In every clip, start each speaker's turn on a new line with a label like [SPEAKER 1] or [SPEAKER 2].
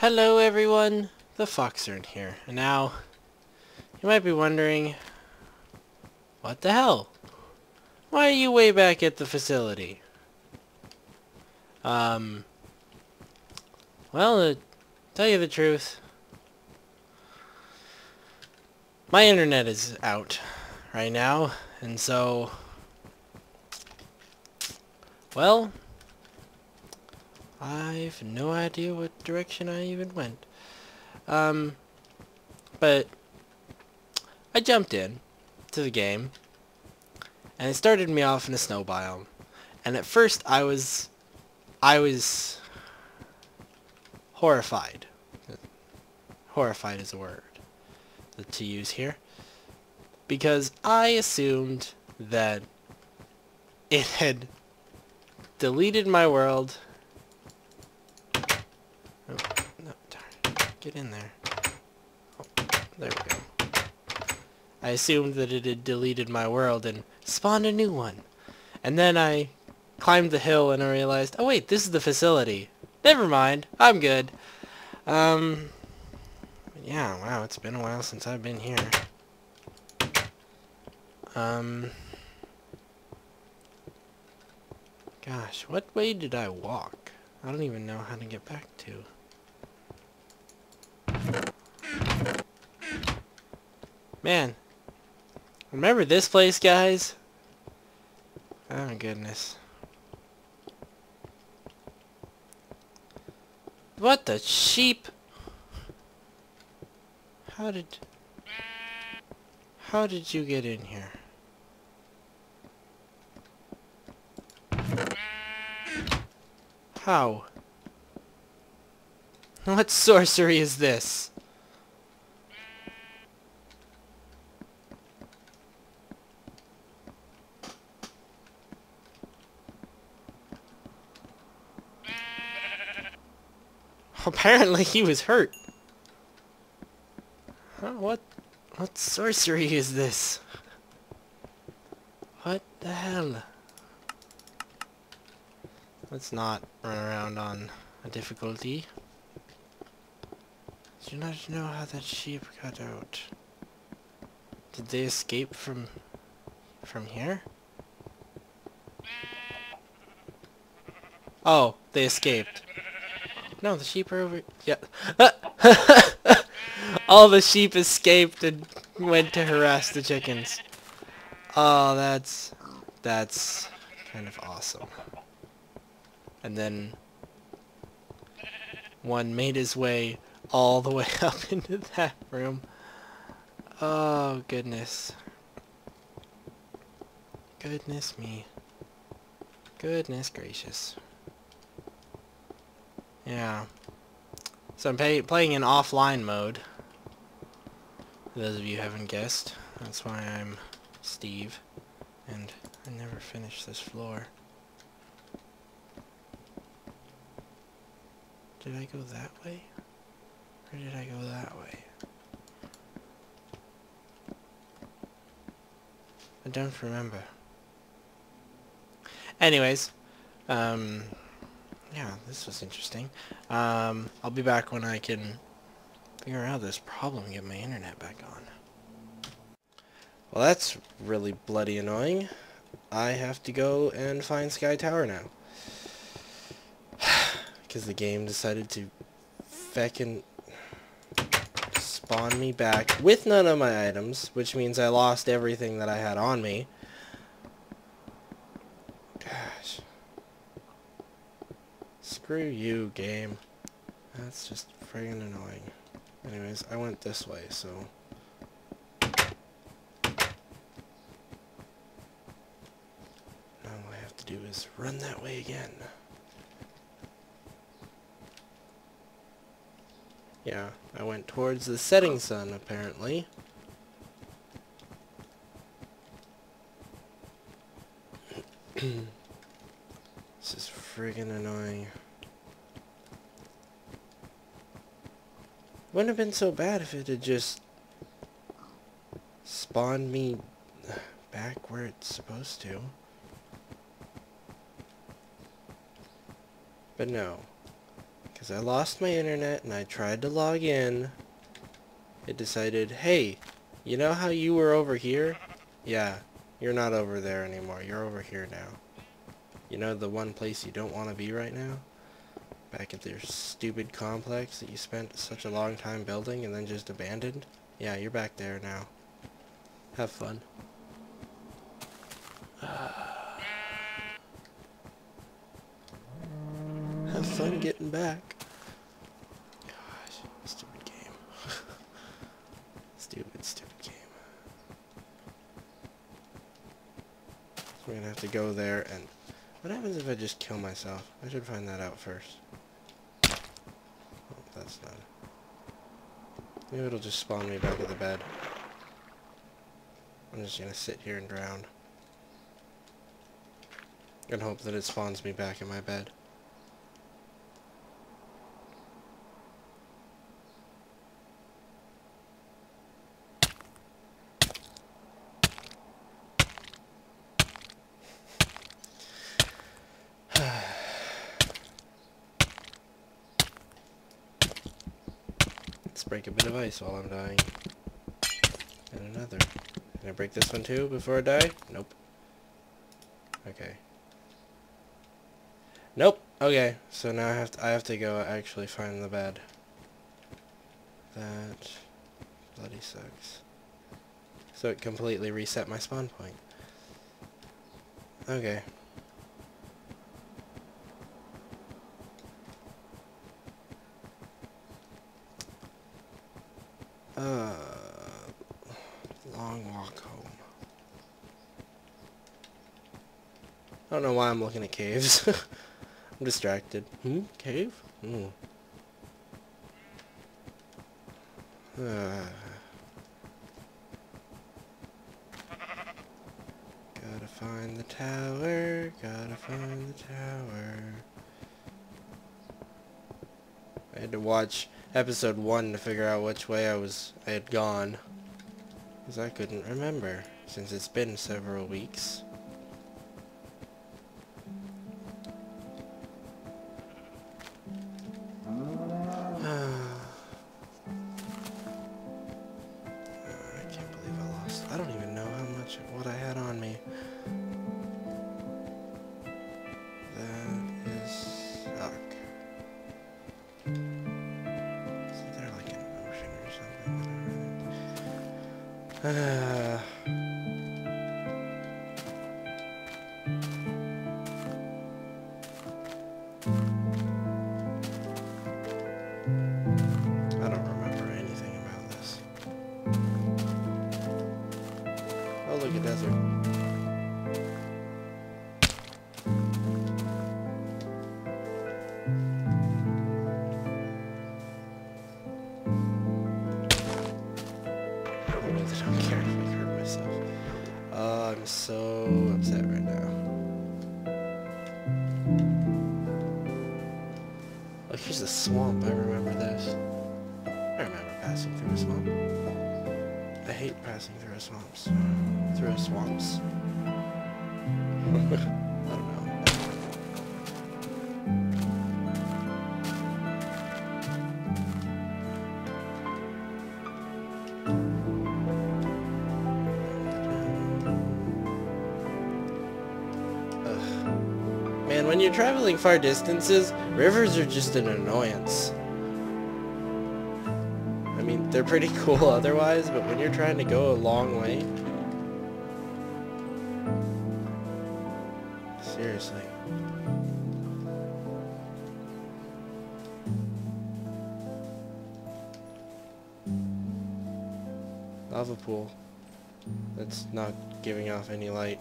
[SPEAKER 1] Hello everyone, the Foxern here. And now, you might be wondering, what the hell? Why are you way back at the facility? Um, well, to tell you the truth, my internet is out right now, and so, well, I've no idea what direction I even went. Um, but I jumped in to the game, and it started me off in a snow biome. And at first I was, I was horrified. Horrified is a word to use here. Because I assumed that it had deleted my world Get in there. Oh, there we go. I assumed that it had deleted my world and spawned a new one. And then I climbed the hill and I realized, oh wait, this is the facility. Never mind, I'm good. Um, yeah, wow, it's been a while since I've been here. Um, gosh, what way did I walk? I don't even know how to get back to. Man. Remember this place, guys? Oh, goodness. What the sheep? How did... How did you get in here? How? What sorcery is this? Apparently he was hurt. Huh, what what sorcery is this? What the hell? Let's not run around on a difficulty. Do you not know how that sheep got out? Did they escape from from here? Oh, they escaped. No, the sheep are over... Yeah. All the sheep escaped and went to harass the chickens. Oh, that's... That's kind of awesome. And then... One made his way all the way up into that room. Oh, goodness. Goodness me. Goodness gracious. Yeah. So I'm pay playing in offline mode. For those of you haven't guessed. That's why I'm Steve. And I never finished this floor. Did I go that way? Or did I go that way? I don't remember. Anyways, um, yeah, this was interesting. Um, I'll be back when I can figure out this problem and get my internet back on. Well, that's really bloody annoying. I have to go and find Sky Tower now. Because the game decided to feckin' spawn me back with none of my items, which means I lost everything that I had on me. Screw you, game. That's just friggin' annoying. Anyways, I went this way, so... Now all I have to do is run that way again. Yeah, I went towards the setting sun, apparently. this is friggin' annoying. Wouldn't have been so bad if it had just spawned me back where it's supposed to. But no. Because I lost my internet and I tried to log in. It decided, hey, you know how you were over here? Yeah, you're not over there anymore. You're over here now. You know the one place you don't want to be right now? Back at your stupid complex that you spent such a long time building and then just abandoned? Yeah, you're back there now. Have fun. Have fun getting back. Gosh, stupid game. stupid, stupid game. So we're gonna have to go there and... What happens if I just kill myself? I should find that out first. Oh, that's not... Maybe it'll just spawn me back at the bed. I'm just gonna sit here and drown. And hope that it spawns me back in my bed. Break a bit of ice while I'm dying. And another. Can I break this one too before I die? Nope. Okay. Nope. Okay. So now I have to, I have to go actually find the bed. That bloody sucks. So it completely reset my spawn point. Okay. Uh, long walk home. I don't know why I'm looking at caves. I'm distracted. Hmm? Cave? Hmm. Uh, gotta find the tower, gotta find the tower. I had to watch episode 1 to figure out which way I was I had gone. Because I couldn't remember, since it's been several weeks. Ah. Here's a swamp. I remember this. I remember passing through a swamp. I hate passing through a swamps. Through swamps. when you're traveling far distances, rivers are just an annoyance. I mean, they're pretty cool otherwise, but when you're trying to go a long way... Seriously. Lava pool. That's not giving off any light.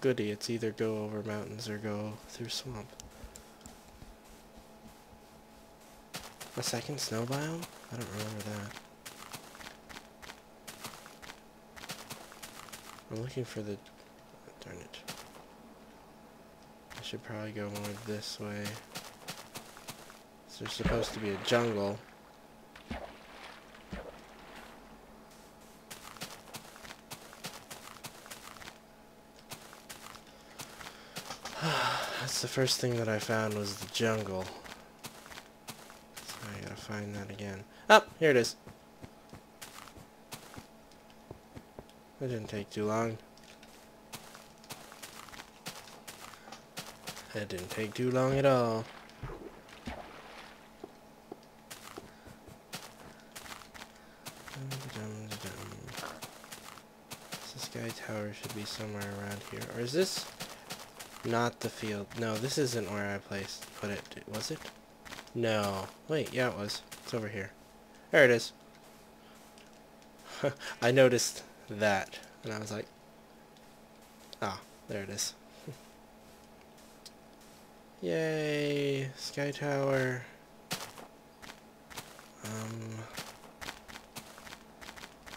[SPEAKER 1] Goody, it's either go over mountains or go through swamp. A second snow biome? I don't remember that. I'm looking for the... Darn it. I should probably go more this way. So there's supposed to be a jungle. That's the first thing that I found was the jungle. So I gotta find that again. Oh, here it is. That didn't take too long. That didn't take too long at all. The sky tower should be somewhere around here. Or is this not the field? No, this isn't where I placed put it. Was it? No. Wait, yeah it was. It's over here. There it is. I noticed that. And I was like, ah, there it is. Yay, Sky Tower. Um,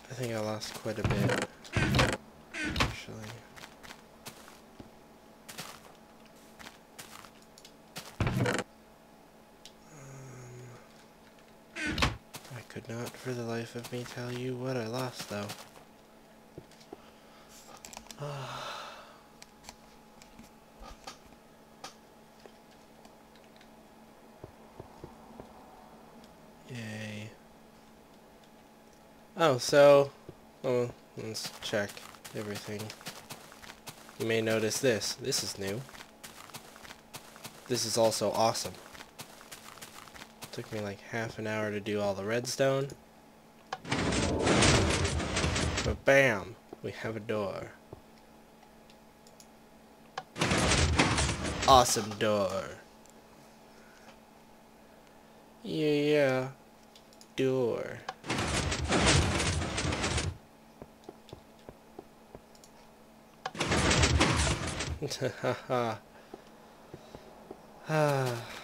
[SPEAKER 1] I think I lost quite a bit, actually. Um, I could not for the life of me tell you what I lost, though. Yay. Oh, so, oh, let's check everything. You may notice this. This is new. This is also awesome. Took me like half an hour to do all the redstone. But bam! We have a door. Awesome door. Yeah, yeah. Door. Haha. Ah.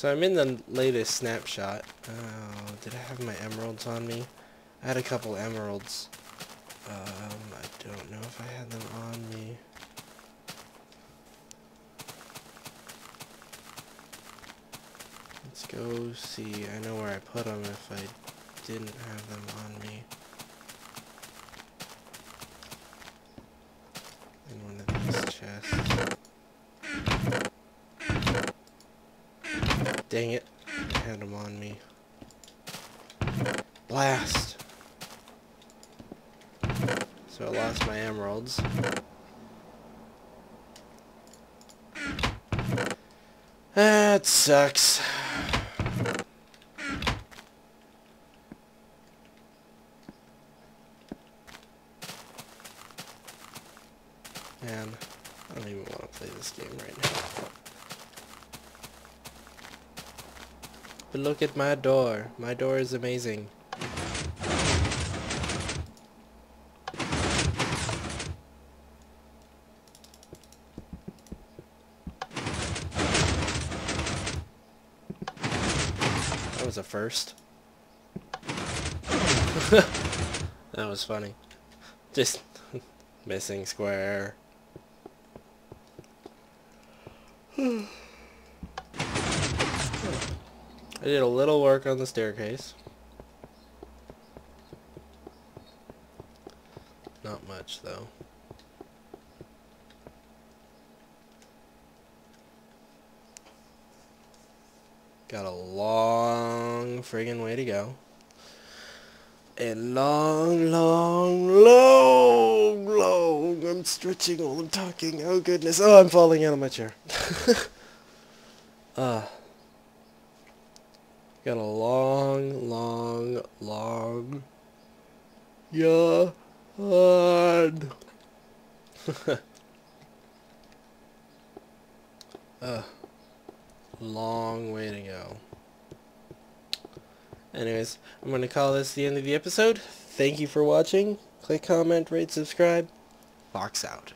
[SPEAKER 1] So I'm in the latest snapshot. Oh, did I have my emeralds on me? I had a couple emeralds. Um, I don't know if I had them on me. Let's go see. I know where I put them if I didn't have them on me. In one of these chests. Dang it. Had them on me. Blast! So I lost my emeralds. That sucks. Man, I don't even want to play this game right now. But look at my door. My door is amazing. That was a first. that was funny. Just missing square. I did a little work on the staircase. Not much though. Got a long friggin' way to go. A long, long, long, long. I'm stretching while I'm talking. Oh goodness. Oh, I'm falling out of my chair. uh. Got a long, long, long. Yeah. uh long way to go. Anyways, I'm going to call this the end of the episode. Thank you for watching. Click, comment, rate, subscribe. Fox out.